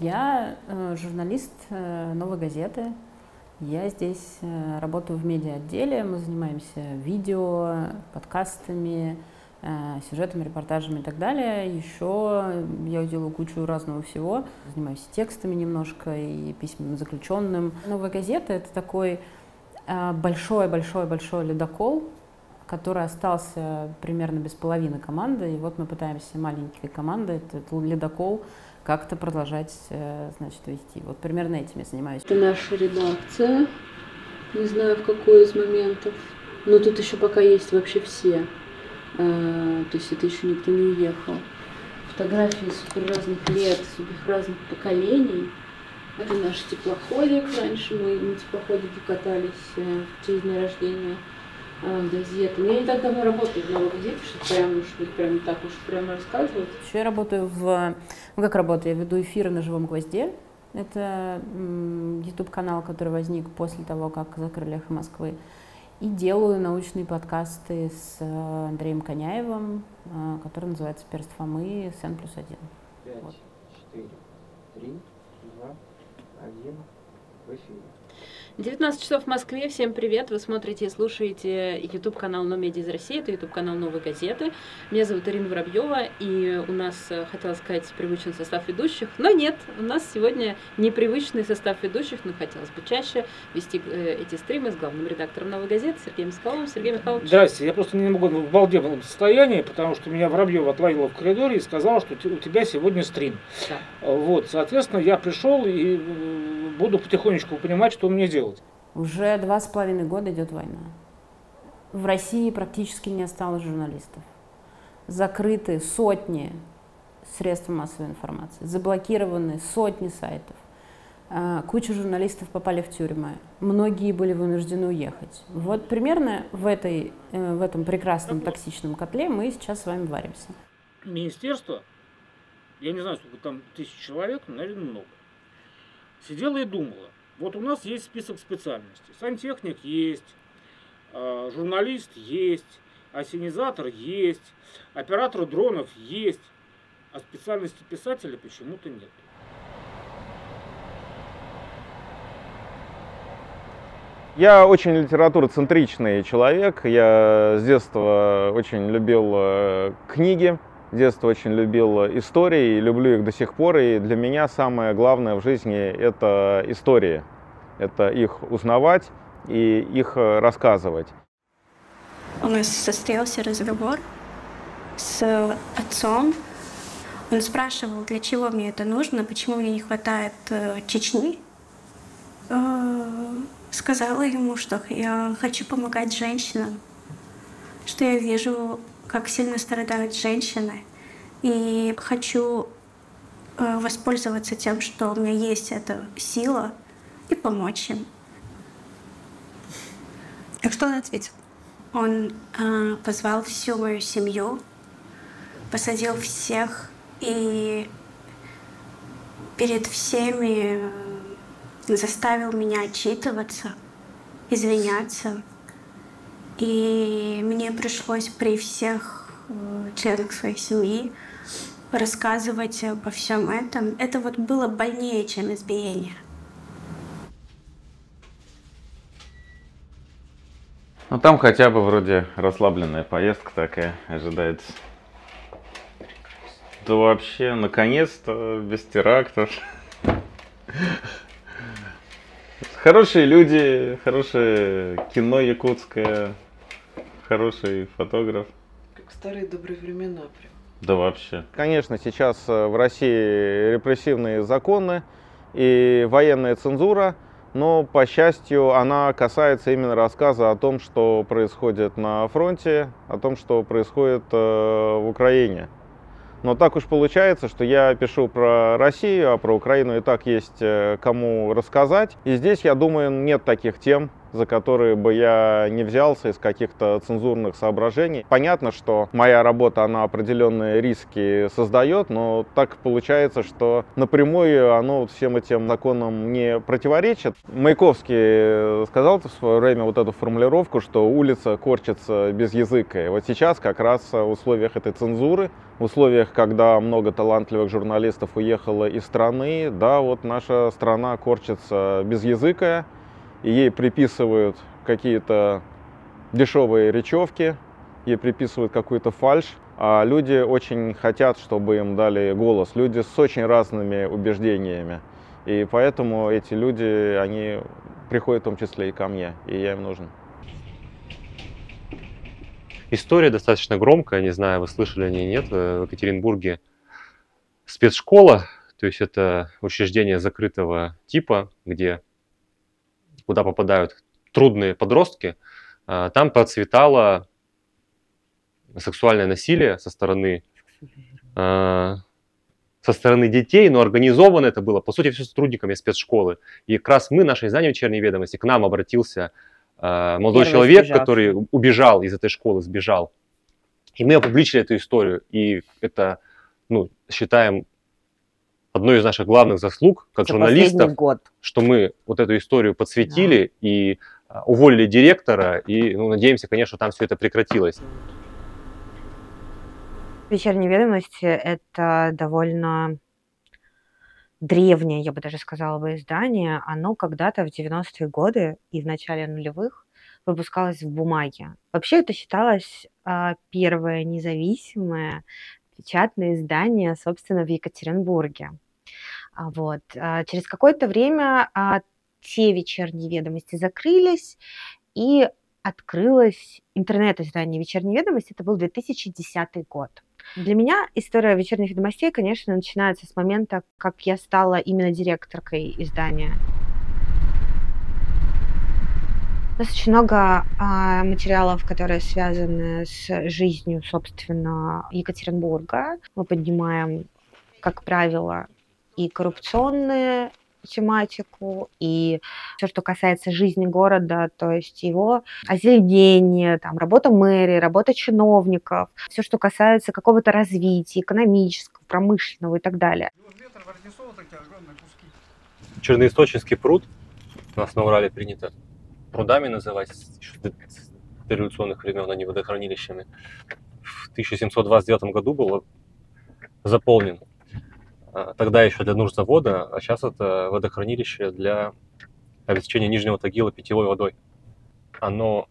Я э, журналист э, «Новой газеты». Я здесь э, работаю в медиа-отделе. Мы занимаемся видео, подкастами, сюжетами, репортажами и так далее. Еще я делаю кучу разного всего. Занимаюсь текстами немножко и письменным заключенным. «Новая газета» — это такой большой-большой-большой ледокол, который остался примерно без половины команды. И вот мы пытаемся маленькой командой, этот ледокол, как-то продолжать, э, значит, вести. Вот примерно этим я занимаюсь. Это наша редакция. Не знаю, в какой из моментов. Но тут еще пока есть вообще все. А, то есть это еще никто не уехал. Фотографии супер разных лет, супер разных поколений. Это наш теплоходик. Раньше мы на теплоходике катались э, в честь рождения а, до диет. Я не так давно работаю в новых детях, что прям, что прям так уж прямо рассказывать. Еще я работаю в... Ну, как работаю? Я веду эфиры на «Живом гвозде». Это YouTube-канал, который возник после того, как закрыли «Эхо Москвы». И делаю научные подкасты с э, Андреем Коняевым, э, который называется «Перст Фомы» с N плюс 1. 5, вот. 4, 3, 2, 19 часов в Москве. Всем привет. Вы смотрите и слушаете YouTube-канал «Номедиа из России». Это YouTube-канал «Новой газеты». Меня зовут Ирина Воробьева. И у нас, э, хотела сказать, привычный состав ведущих. Но нет, у нас сегодня непривычный состав ведущих, но хотелось бы чаще вести э, эти стримы с главным редактором «Новой газеты» Сергеем Михайловым. Сергей Михайлович. Здравствуйте. Я просто не могу в балдебном состоянии, потому что меня Воробьева отловила в коридоре и сказала, что у тебя сегодня стрим. Да. Вот, соответственно, я пришел и э, буду потихонечку понимать, что мне делать. Уже два с половиной года идет война. В России практически не осталось журналистов. Закрыты сотни средств массовой информации, заблокированы сотни сайтов. А, куча журналистов попали в тюрьмы. Многие были вынуждены уехать. Вот примерно в, этой, э, в этом прекрасном токсичном котле мы сейчас с вами варимся. Министерство, я не знаю, сколько там тысяч человек, но, наверное, много, сидела и думала, вот у нас есть список специальностей. Сантехник есть, а, журналист есть, осенизатор есть, оператор дронов есть, а специальности писателя почему-то нет. Я очень литературоцентричный человек. Я с детства очень любил э, книги, детства очень любил истории, и люблю их до сих пор. И для меня самое главное в жизни – это истории. Это их узнавать и их э, рассказывать. У нас состоялся разговор с отцом. Он спрашивал, для чего мне это нужно, почему мне не хватает э, Чечни. Э, сказала ему, что я хочу помогать женщинам, что я вижу как сильно страдают женщины. И хочу э, воспользоваться тем, что у меня есть эта сила, и помочь им. А что он ответил? Он э, позвал всю мою семью, посадил всех и перед всеми э, заставил меня отчитываться, извиняться. И мне пришлось при всех э, членах своей семьи рассказывать обо всем этом. Это вот было больнее, чем избиение. Ну там хотя бы вроде расслабленная поездка такая ожидается. Да вообще, наконец-то, без терактов. Хорошие люди, хорошее кино якутское, хороший фотограф. Как старые добрые времена прям. Да вообще. Конечно, сейчас э, в России репрессивные законы и военная цензура, но, по счастью, она касается именно рассказа о том, что происходит на фронте, о том, что происходит э, в Украине. Но так уж получается, что я пишу про Россию, а про Украину и так есть э, кому рассказать. И здесь, я думаю, нет таких тем, за которые бы я не взялся из каких-то цензурных соображений. Понятно, что моя работа, она определенные риски создает, но так получается, что напрямую оно вот всем этим законам не противоречит. Маяковский сказал в свое время вот эту формулировку, что улица корчится без языка. И вот сейчас как раз в условиях этой цензуры, в условиях, когда много талантливых журналистов уехало из страны, да, вот наша страна корчится без языка, и ей приписывают какие-то дешевые речевки, ей приписывают какую-то фальш, а люди очень хотят, чтобы им дали голос. Люди с очень разными убеждениями. И поэтому эти люди, они приходят в том числе и ко мне, и я им нужен. История достаточно громкая, не знаю, вы слышали ней нет, в Екатеринбурге спецшкола, то есть это учреждение закрытого типа, где куда попадают трудные подростки, а, там процветало сексуальное насилие со стороны а, со стороны детей, но организовано это было, по сути, все сотрудниками спецшколы. И как раз мы, наше издание «Вечерней ведомости», к нам обратился э, молодой Первый человек, сбежавший. который убежал из этой школы, сбежал. И мы опубличили эту историю. И это, ну, считаем одной из наших главных заслуг как За журналистов, год. что мы вот эту историю подсветили да. и а, уволили директора, и ну, надеемся, конечно, там все это прекратилось. Вечерние ведомости – это довольно древнее, я бы даже сказала бы, издание. Оно когда-то в 90-е годы и в начале нулевых выпускалось в бумаге. Вообще это считалось а, первое независимое печатное издание, собственно, в Екатеринбурге. А вот. А через какое-то время а, те вечерние ведомости закрылись, и открылось интернет-издание «Вечерние ведомости». Это был 2010 год. Для меня история вечерних ведомостей, конечно, начинается с момента, как я стала именно директоркой издания. У нас очень много а, материалов, которые связаны с жизнью, собственно, Екатеринбурга. Мы поднимаем, как правило, и коррупционные тематику, и все, что касается жизни города, то есть его озеленение, там, работа мэрии, работа чиновников, все, что касается какого-то развития экономического, промышленного и так далее. Черноисточинский пруд у нас на Урале принято прудами называть, дореволюционных времен они водохранилищами. В 1729 году был заполнен. А, тогда еще для нужд завода, а сейчас это водохранилище для обеспечения Нижнего Тагила питьевой водой. Оно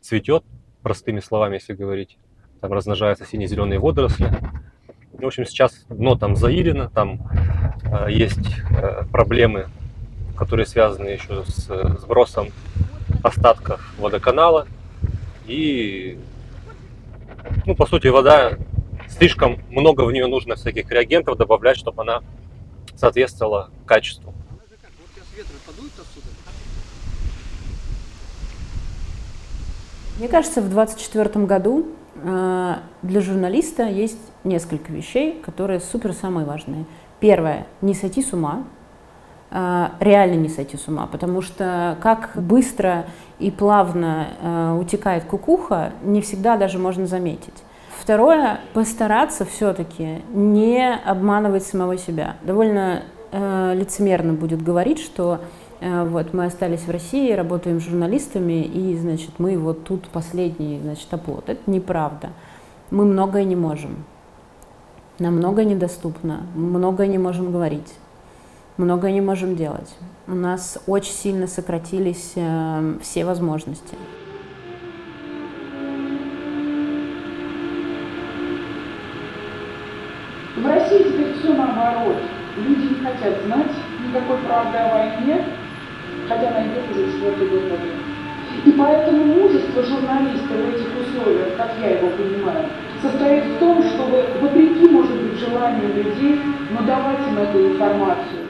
цветет, простыми словами, если говорить. Там размножаются сине-зеленые водоросли. В общем, сейчас дно там заилено, там э, есть э, проблемы которые связаны еще с сбросом остатков водоканала. И, ну, по сути, вода, слишком много в нее нужно всяких реагентов добавлять, чтобы она соответствовала качеству. Мне кажется, в 2024 году э, для журналиста есть несколько вещей, которые супер самые важные. Первое, не сойти с ума, реально не сойти с ума, потому что как быстро и плавно э, утекает кукуха, не всегда даже можно заметить. Второе, постараться все-таки не обманывать самого себя. Довольно э, лицемерно будет говорить, что э, вот мы остались в России, работаем журналистами, и, значит, мы вот тут последний, значит, оплот. Это неправда. Мы многое не можем. Нам многое недоступно, многое не можем говорить многое не можем делать. У нас очень сильно сократились э, все возможности. В России теперь все наоборот. Люди не хотят знать никакой правды о войне, хотя она идет уже четвертый год войны. И поэтому мужество журналиста в этих условиях, как я его понимаю, состоит в том, чтобы, вопреки, может быть, желанию людей, но давать им эту информацию.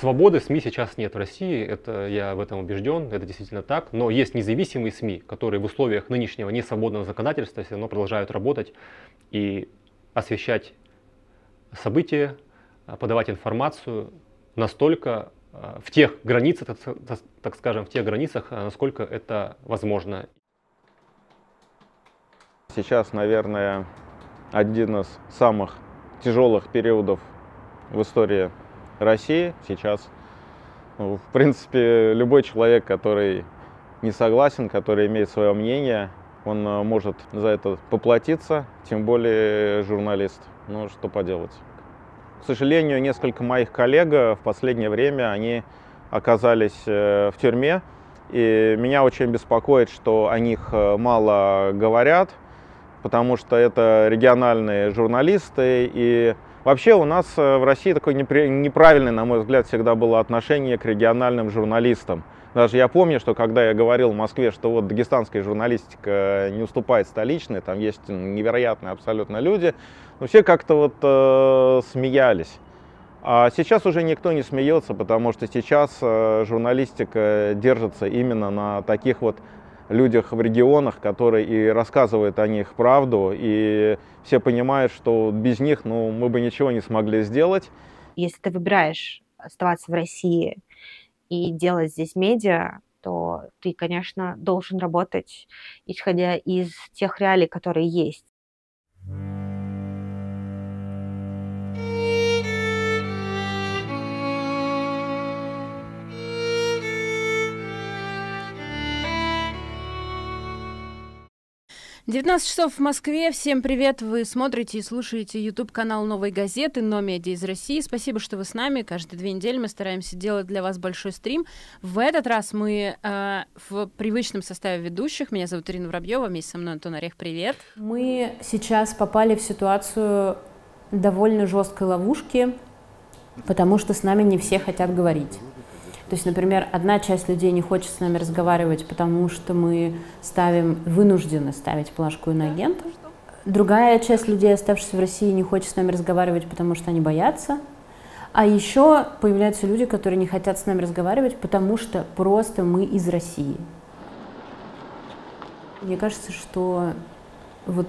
Свободы СМИ сейчас нет в России, это я в этом убежден, это действительно так, но есть независимые СМИ, которые в условиях нынешнего несвободного законодательства все равно продолжают работать и освещать события, подавать информацию настолько э, в тех границах, так, скажем, в тех границах, э, насколько это возможно. Сейчас, наверное, один из самых тяжелых периодов в истории России. Сейчас, ну, в принципе, любой человек, который не согласен, который имеет свое мнение, он э, может за это поплатиться, тем более журналист. Ну, что поделать. К сожалению, несколько моих коллег в последнее время, они оказались э, в тюрьме, и меня очень беспокоит, что о них э, мало говорят, потому что это региональные журналисты, и вообще у нас в России такое неправильное, на мой взгляд, всегда было отношение к региональным журналистам. Даже я помню, что когда я говорил в Москве, что вот дагестанская журналистика не уступает столичной, там есть невероятные абсолютно люди, но все как-то вот э, смеялись. А сейчас уже никто не смеется, потому что сейчас э, журналистика держится именно на таких вот людях в регионах, которые и рассказывают о них правду, и все понимают, что без них ну, мы бы ничего не смогли сделать. Если ты выбираешь оставаться в России и делать здесь медиа, то ты, конечно, должен работать, исходя из тех реалий, которые есть. 19 часов в Москве. Всем привет. Вы смотрите и слушаете YouTube канал Новой газеты «Но медиа из России». Спасибо, что вы с нами. Каждые две недели мы стараемся делать для вас большой стрим. В этот раз мы э, в привычном составе ведущих. Меня зовут Ирина Воробьева. Вместе со мной Антон Орех. Привет. Мы сейчас попали в ситуацию довольно жесткой ловушки, потому что с нами не все хотят говорить. То есть, например, одна часть людей не хочет с нами разговаривать, потому что мы ставим, вынуждены ставить плашку иноагента. Другая часть людей, оставшихся в России, не хочет с нами разговаривать, потому что они боятся. А еще появляются люди, которые не хотят с нами разговаривать, потому что просто мы из России. Мне кажется, что вот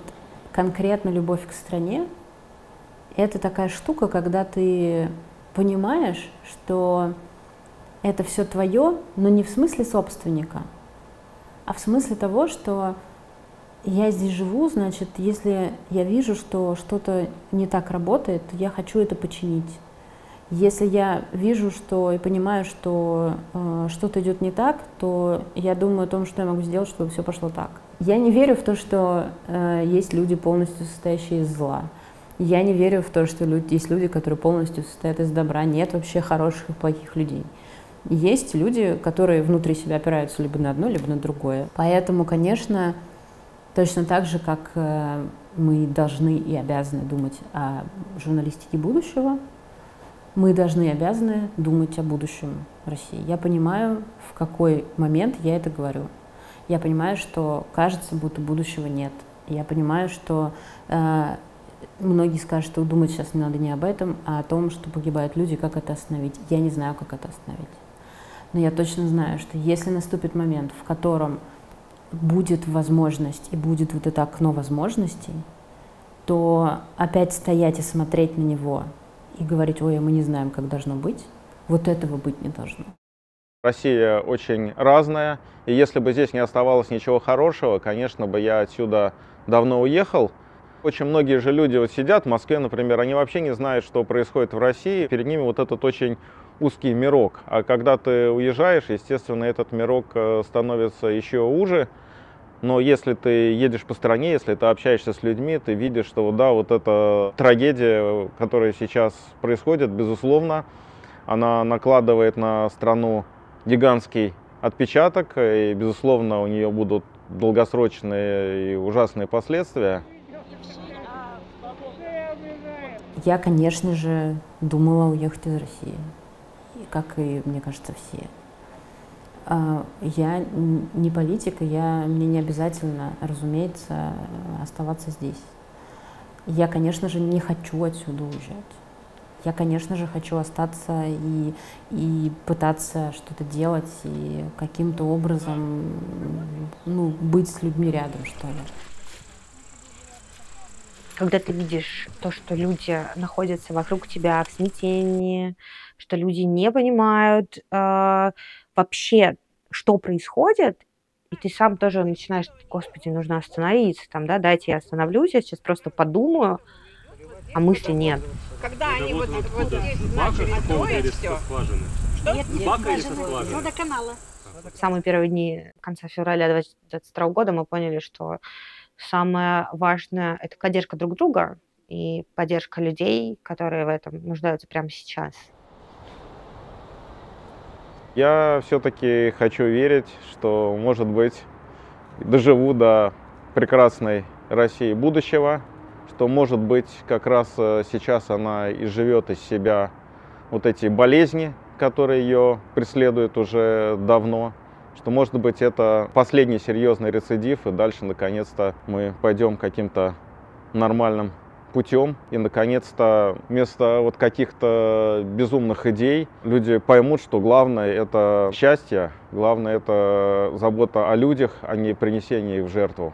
конкретно любовь к стране — это такая штука, когда ты понимаешь, что это все твое, но не в смысле собственника, а в смысле того, что я здесь живу, значит, если я вижу, что что-то не так работает, я хочу это починить. Если я вижу, что и понимаю, что э, что-то идет не так, то я думаю о том, что я могу сделать, чтобы все пошло так. Я не верю в то, что э, есть люди полностью состоящие из зла. Я не верю в то, что люди, есть люди, которые полностью состоят из добра. Нет вообще хороших и плохих людей. Есть люди, которые внутри себя опираются либо на одно, либо на другое. Поэтому, конечно, точно так же, как э, мы должны и обязаны думать о журналистике будущего, мы должны и обязаны думать о будущем России. Я понимаю, в какой момент я это говорю. Я понимаю, что кажется, будто будущего нет. Я понимаю, что э, многие скажут, что думать сейчас не надо не об этом, а о том, что погибают люди, как это остановить. Я не знаю, как это остановить. Но я точно знаю, что если наступит момент, в котором будет возможность и будет вот это окно возможностей, то опять стоять и смотреть на него и говорить, ой, а мы не знаем, как должно быть, вот этого быть не должно. Россия очень разная, и если бы здесь не оставалось ничего хорошего, конечно бы я отсюда давно уехал. Очень многие же люди вот сидят в Москве, например, они вообще не знают, что происходит в России. Перед ними вот этот очень узкий мирок. А когда ты уезжаешь, естественно, этот мирок э, становится еще уже. Но если ты едешь по стране, если ты общаешься с людьми, ты видишь, что да, вот эта трагедия, которая сейчас происходит, безусловно, она накладывает на страну гигантский отпечаток, и, безусловно, у нее будут долгосрочные и ужасные последствия. Я, конечно же, думала уехать из России как и, мне кажется, все. А, я не политик, и я, мне не обязательно, разумеется, оставаться здесь. Я, конечно же, не хочу отсюда уезжать. Я, конечно же, хочу остаться и, и пытаться что-то делать, и каким-то образом ну, быть с людьми рядом, что ли. Когда ты видишь то, что люди находятся вокруг тебя в смятении, что люди не понимают э, вообще, что происходит, и ты сам тоже начинаешь, господи, нужно остановиться, там, да, дайте я остановлюсь, я сейчас просто подумаю, а мысли нет. Когда они вот, вот, вот здесь начали строить все. Что? Нет, не Бака или со скважины? Водоканала. В самые первые дни конца февраля 2022 года мы поняли, что самое важное – это поддержка друг друга и поддержка людей, которые в этом нуждаются прямо сейчас. Я все-таки хочу верить, что, может быть, доживу до прекрасной России будущего, что, может быть, как раз э, сейчас она и живет из себя вот эти болезни, которые ее преследуют уже давно, что, может быть, это последний серьезный рецидив, и дальше, наконец-то, мы пойдем каким-то нормальным путем. И, наконец-то, вместо вот каких-то безумных идей люди поймут, что главное — это счастье, главное — это забота о людях, а не принесение их в жертву.